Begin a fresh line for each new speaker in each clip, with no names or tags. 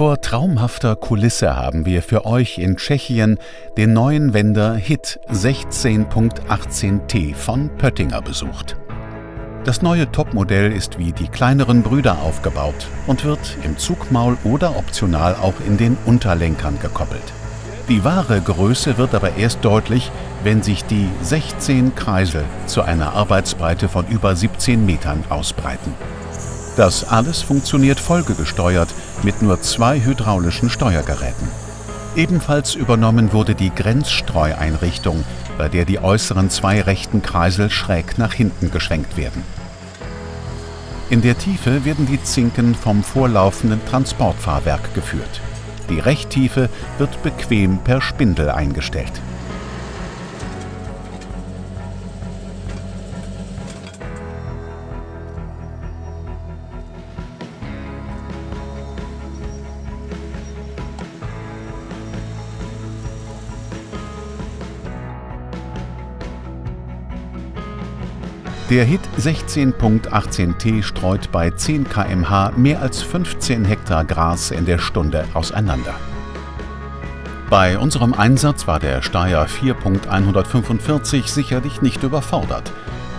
Vor traumhafter Kulisse haben wir für euch in Tschechien den neuen Wender Hit 16.18T von Pöttinger besucht. Das neue Topmodell ist wie die kleineren Brüder aufgebaut und wird im Zugmaul oder optional auch in den Unterlenkern gekoppelt. Die wahre Größe wird aber erst deutlich, wenn sich die 16 Kreisel zu einer Arbeitsbreite von über 17 Metern ausbreiten. Das alles funktioniert folgegesteuert mit nur zwei hydraulischen Steuergeräten. Ebenfalls übernommen wurde die Grenzstreueinrichtung, bei der die äußeren zwei rechten Kreisel schräg nach hinten geschwenkt werden. In der Tiefe werden die Zinken vom vorlaufenden Transportfahrwerk geführt. Die Rechttiefe wird bequem per Spindel eingestellt. Der Hit 16.18T streut bei 10 km/h mehr als 15 Hektar Gras in der Stunde auseinander. Bei unserem Einsatz war der Steyr 4.145 sicherlich nicht überfordert.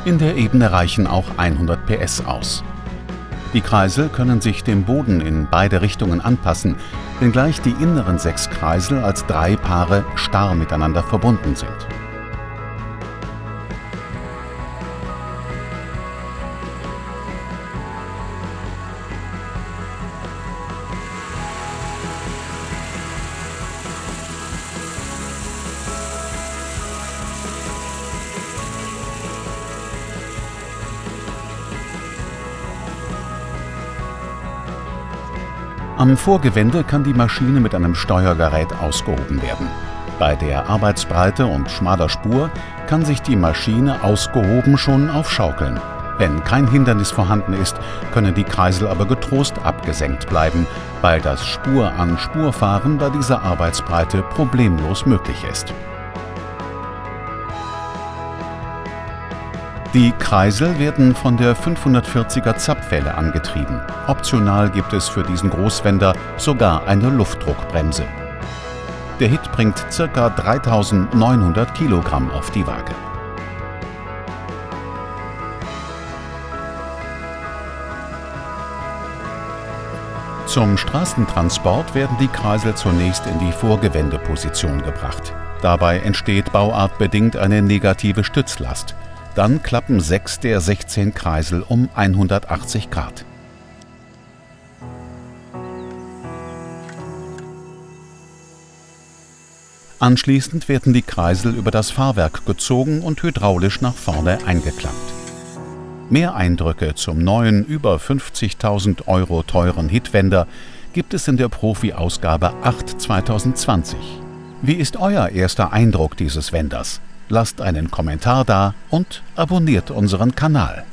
In der Ebene reichen auch 100 PS aus. Die Kreisel können sich dem Boden in beide Richtungen anpassen, wenngleich die inneren sechs Kreisel als drei Paare starr miteinander verbunden sind. Am Vorgewende kann die Maschine mit einem Steuergerät ausgehoben werden. Bei der Arbeitsbreite und schmaler Spur kann sich die Maschine ausgehoben schon aufschaukeln. Wenn kein Hindernis vorhanden ist, können die Kreisel aber getrost abgesenkt bleiben, weil das Spur-an-Spur-Fahren bei dieser Arbeitsbreite problemlos möglich ist. Die Kreisel werden von der 540er Zapfwelle angetrieben. Optional gibt es für diesen Großwender sogar eine Luftdruckbremse. Der Hit bringt ca. 3900 Kilogramm auf die Waage. Zum Straßentransport werden die Kreisel zunächst in die Vorgewendeposition gebracht. Dabei entsteht bauartbedingt eine negative Stützlast. Dann klappen sechs der 16 Kreisel um 180 Grad. Anschließend werden die Kreisel über das Fahrwerk gezogen und hydraulisch nach vorne eingeklappt. Mehr Eindrücke zum neuen, über 50.000 Euro teuren Hitwender gibt es in der Profi-Ausgabe 8 2020. Wie ist euer erster Eindruck dieses Wenders? Lasst einen Kommentar da und abonniert unseren Kanal.